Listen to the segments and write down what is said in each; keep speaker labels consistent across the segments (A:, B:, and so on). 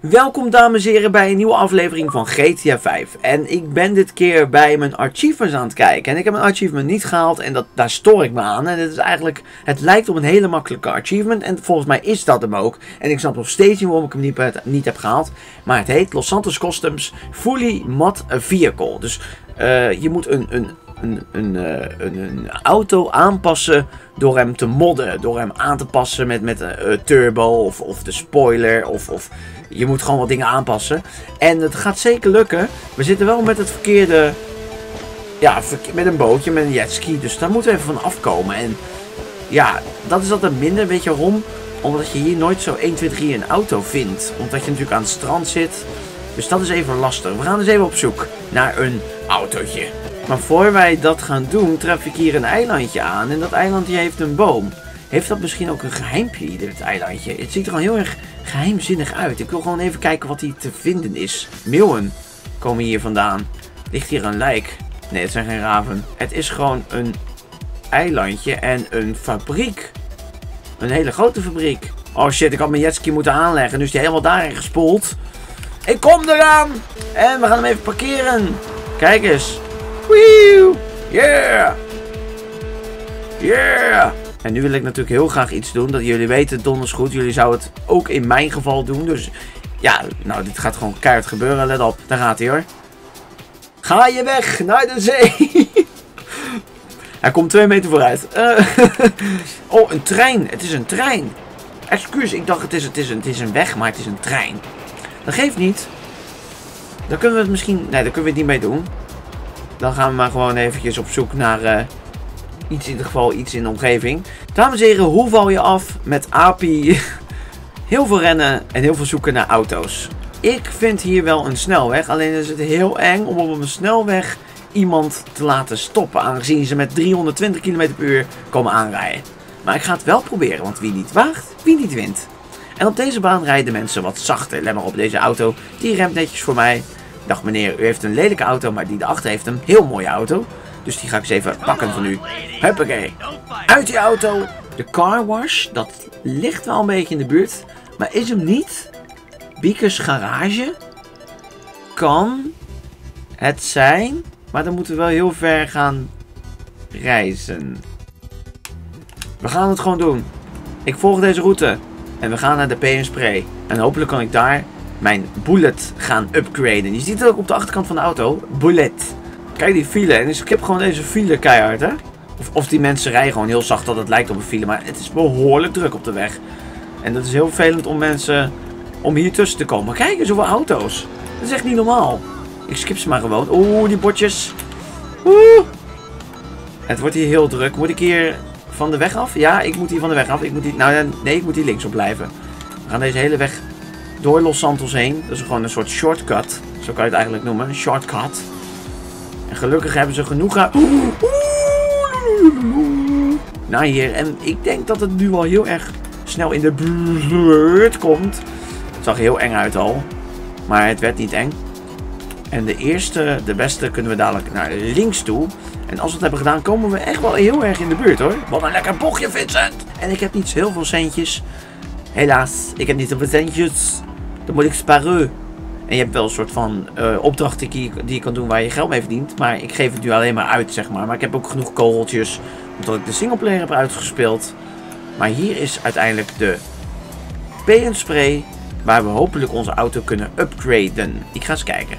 A: Welkom dames en heren bij een nieuwe aflevering van GTA 5. En ik ben dit keer bij mijn achievements aan het kijken. En ik heb mijn achievement niet gehaald en dat, daar stoor ik me aan. En het is eigenlijk, het lijkt op een hele makkelijke achievement. En volgens mij is dat hem ook. En ik snap nog steeds niet waarom ik hem niet, heb gehaald. Maar het heet Los Santos Customs Fully Mod Vehicle. Dus uh, je moet een, een een, een, uh, een, een, auto aanpassen door hem te modden. Door hem aan te passen met, met uh, turbo of, of de spoiler. Of, of je moet gewoon wat dingen aanpassen. En het gaat zeker lukken. We zitten wel met het verkeerde... Ja, met een bootje, met een jetski. Dus daar moeten we even van afkomen. En ja, dat is altijd minder. Weet je waarom? Omdat je hier nooit zo 1, 2, 3 een auto vindt. Omdat je natuurlijk aan het strand zit. Dus dat is even lastig. We gaan dus even op zoek naar een autootje. Maar voor wij dat gaan doen, tref ik hier een eilandje aan. En dat eilandje heeft een boom. Heeft dat misschien ook een geheimpje, dit eilandje? Het ziet er al heel erg geheimzinnig uit. Ik wil gewoon even kijken wat hier te vinden is. Meeuwen komen hier vandaan. Ligt hier een lijk? Nee, het zijn geen raven. Het is gewoon een eilandje en een fabriek. Een hele grote fabriek. Oh shit, ik had mijn jetski moeten aanleggen. Nu is die helemaal daarin gespoeld. Ik kom eraan! En we gaan hem even parkeren. Kijk eens. Yeah! Yeah! En nu wil ik natuurlijk heel graag iets doen. Dat jullie weten, donders goed. Jullie zouden het ook in mijn geval doen. Dus ja, nou, dit gaat gewoon keihard gebeuren. Let op, daar gaat hij hoor. Ga je weg naar de zee. hij komt twee meter vooruit. Uh, oh, een trein. Het is een trein. Excuus, ik dacht het is, het, is een, het is een weg, maar het is een trein. Dat geeft niet. Dan kunnen we het misschien... Nee, daar kunnen we het niet mee doen. Dan gaan we maar gewoon eventjes op zoek naar... Uh, iets in ieder geval, iets in de omgeving. Dames en heren, hoe val je af met API? heel veel rennen en heel veel zoeken naar auto's. Ik vind hier wel een snelweg, alleen is het heel eng om op een snelweg iemand te laten stoppen. Aangezien ze met 320 km per uur komen aanrijden. Maar ik ga het wel proberen, want wie niet waagt, wie niet wint. En op deze baan rijden mensen wat zachter. Let maar op deze auto, die remt netjes voor mij. Dag meneer, u heeft een lelijke auto, maar die daarachter heeft een heel mooie auto. Dus die ga ik eens even pakken van u. Huppakee. Uit die auto. De car wash, dat ligt wel een beetje in de buurt. Maar is hem niet. Biekers garage. Kan het zijn. Maar dan moeten we wel heel ver gaan reizen. We gaan het gewoon doen. Ik volg deze route. En we gaan naar de PM Spray. En hopelijk kan ik daar mijn bullet gaan upgraden. Je ziet het ook op de achterkant van de auto. Bullet. Kijk die file. En ik heb gewoon deze file keihard, hè. Of, of die mensen rijden gewoon heel zacht dat het lijkt op een file. Maar het is behoorlijk druk op de weg. En dat is heel vervelend om mensen... Om hier tussen te komen. Kijk eens hoeveel auto's. Dat is echt niet normaal. Ik skip ze maar gewoon. Oeh, die bordjes. Oeh. Het wordt hier heel druk. Moet ik hier van de weg af? Ja, ik moet hier van de weg af. Ik moet hier... Nou, nee, ik moet hier links op blijven. We gaan deze hele weg door Los Santos heen. Dat is gewoon een soort shortcut. Zo kan je het eigenlijk noemen. Een shortcut. En gelukkig hebben ze genoeg. Nou hier, en ik denk dat het nu al heel erg snel in de buurt komt. Het zag heel eng uit al. Maar het werd niet eng. En de eerste, de beste, kunnen we dadelijk naar links toe. En als we het hebben gedaan, komen we echt wel heel erg in de buurt hoor. Wat een lekker bochtje, Vincent! En ik heb niet heel veel centjes. Helaas, ik heb niet zoveel centjes. Dan moet ik sparen. En je hebt wel een soort van uh, opdrachten die, die je kan doen waar je geld mee verdient. Maar ik geef het nu alleen maar uit, zeg maar. Maar ik heb ook genoeg kogeltjes. Omdat ik de singleplayer heb uitgespeeld. Maar hier is uiteindelijk de PN Spray. Waar we hopelijk onze auto kunnen upgraden. Ik ga eens kijken.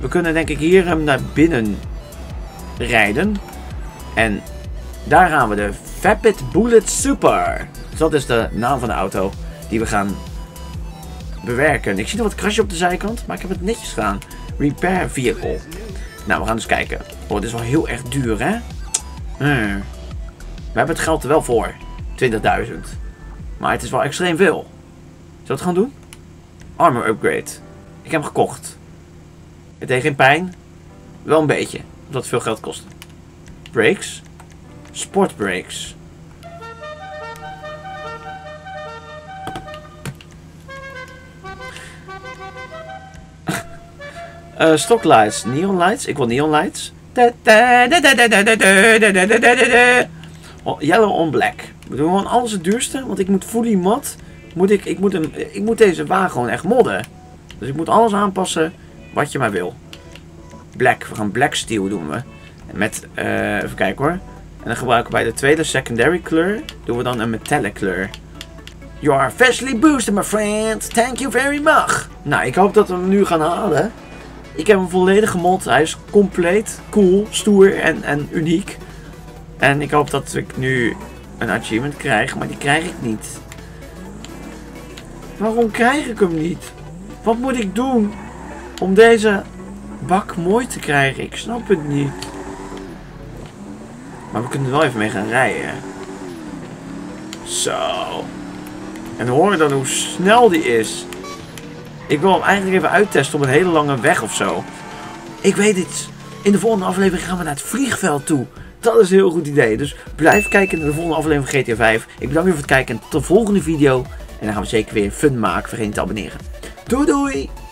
A: We kunnen denk ik hier hem naar binnen rijden. En daar gaan we de Vapid Bullet Super. Dus dat is de naam van de auto die we gaan bewerken. Ik zie nog wat krasje op de zijkant, maar ik heb het netjes gedaan. Repair vehicle. Nou, we gaan eens kijken. Oh, dit is wel heel erg duur, hè? Hmm. We hebben het geld er wel voor. 20.000. Maar het is wel extreem veel. Zullen we het gaan doen? Armor upgrade. Ik heb hem gekocht. Het deed geen pijn. Wel een beetje. Omdat het veel geld kost. Brakes. Sport brakes. Uh, neon lights. Ik wil neon lights. Oh, yellow on black. We doen gewoon alles het duurste, want ik moet fully mod. Moet ik, ik, moet hem, ik moet deze wagen gewoon echt modden. Dus ik moet alles aanpassen wat je maar wil. Black, we gaan black steel doen we. Met, eh, even kijken hoor. En dan gebruiken we bij de tweede secondary kleur, doen we dan een metallic kleur. You are freshly boosted, my friend. Thank you very much. Nou, ik hoop dat we hem nu gaan halen. Ik heb hem volledig gemod. Hij is compleet, cool, stoer en, en uniek. En ik hoop dat ik nu een achievement krijg, maar die krijg ik niet. Waarom krijg ik hem niet? Wat moet ik doen om deze bak mooi te krijgen? Ik snap het niet. Maar we kunnen wel even mee gaan rijden. Zo. En horen dan hoe snel die is. Ik wil hem eigenlijk even uittesten op een hele lange weg of zo. Ik weet het. In de volgende aflevering gaan we naar het vliegveld toe. Dat is een heel goed idee. Dus blijf kijken naar de volgende aflevering van GTA 5. Ik bedank u voor het kijken en tot de volgende video. En dan gaan we zeker weer fun maken. Vergeet niet te abonneren. Doei doei!